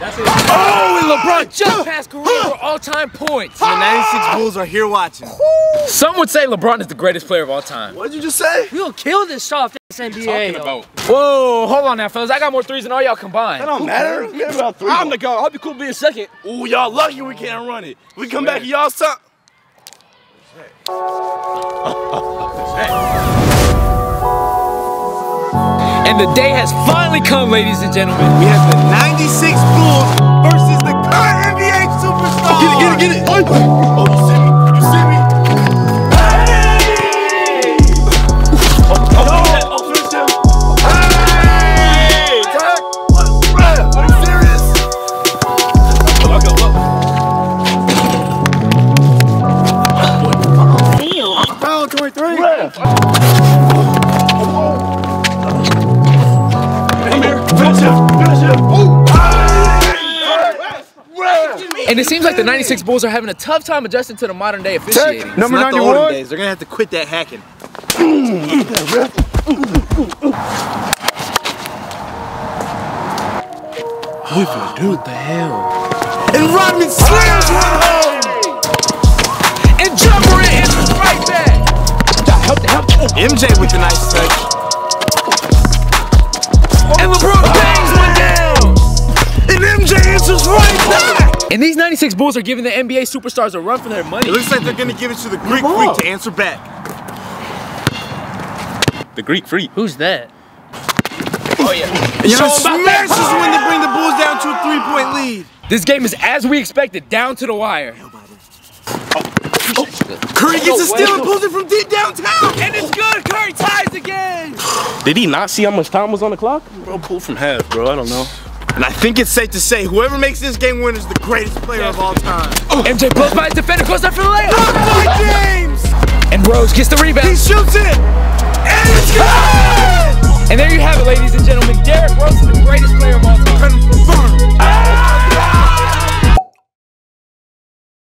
Oh, and LeBron just passed Kareem for all-time points. The 96 ah. Bulls are here watching. Some would say LeBron is the greatest player of all time. What did you just say? We'll kill this soft ass NBA. yo. Whoa, hold on now, fellas. I got more threes than all y'all combined. That don't matter. Get about three. I'm the guy. I'll be cool being second. Ooh, y'all lucky we can't run it. We come back and y'all suck. And the day has finally come, ladies and gentlemen. We have the 96 Come here. Finish him. And it seems like the 96 Bulls are having a tough time adjusting to the modern day officiating. Number 91. Days. They're gonna have to quit that hacking. What the hell? And Rodman slams one home. And Ja Morant is right back. MJ with the nice touch. And these 96 Bulls are giving the NBA superstars a run for their money. It looks like they're gonna give it to the Greek freak to answer back. The Greek freak. Who's that? Oh yeah. And you know, smashes when they bring the Bulls down to a three-point lead. This game is as we expected, down to the wire. Oh. Curry gets a steal and pulls it from deep downtown. And it's good. Curry ties the game. Did he not see how much time was on the clock? Bro, pull from half, bro. I don't know. And I think it's safe to say whoever makes this game win is the greatest player of all time. Oh. MJ blows by his defender, goes up for the layup. LeBron James. And Rose gets the rebound. He shoots it. And it's good. And there you have it, ladies and gentlemen.